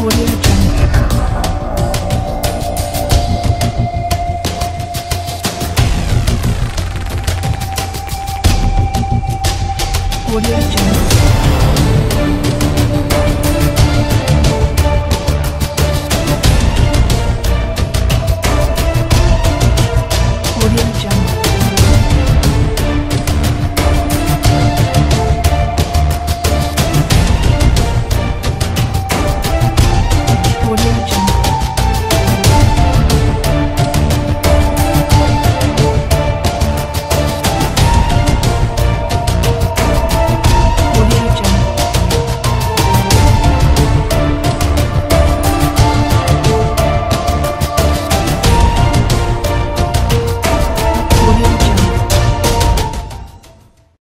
Audio Jungle.